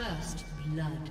First blood.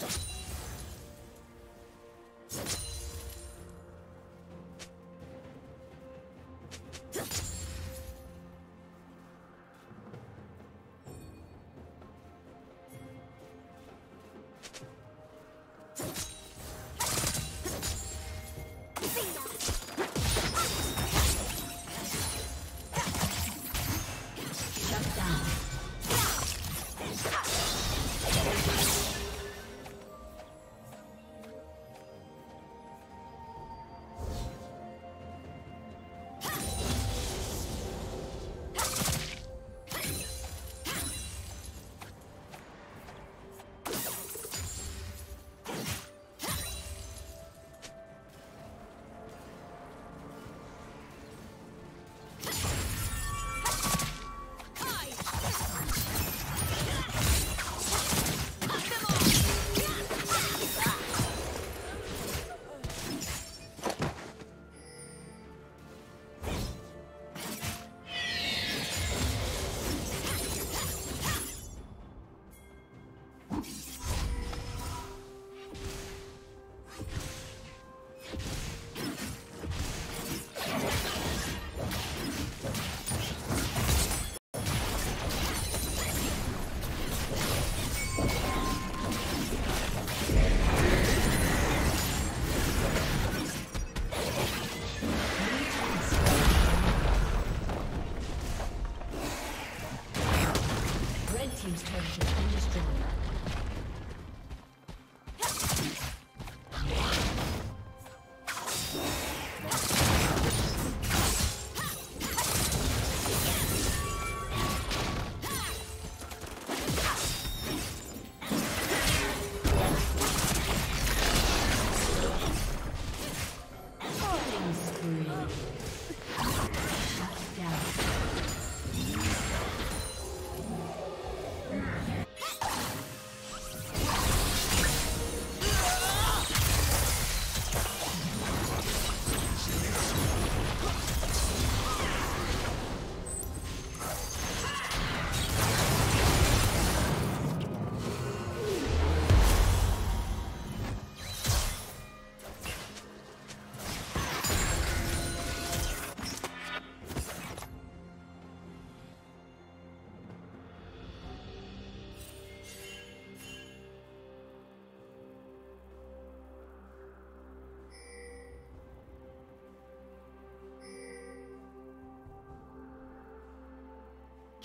you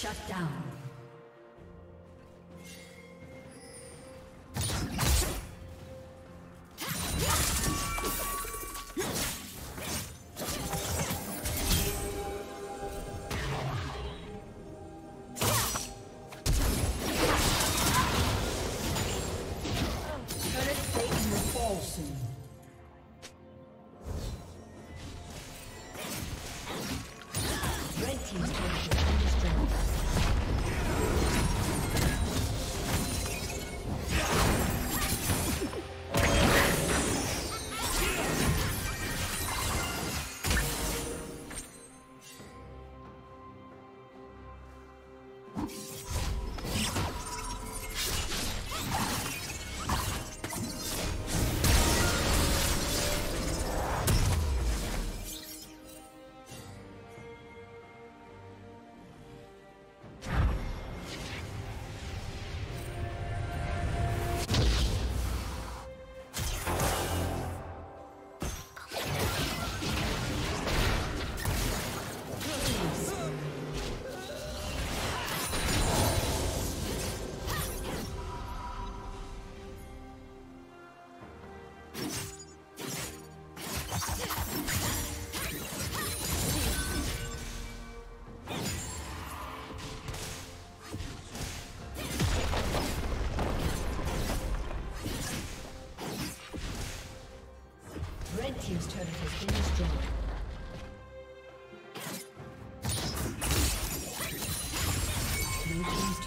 Shut down.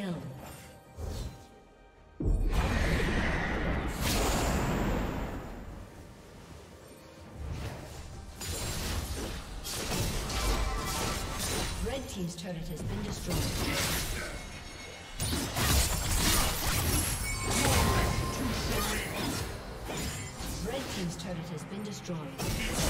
kill. Red team's turret has been destroyed. Red team's turret has been destroyed.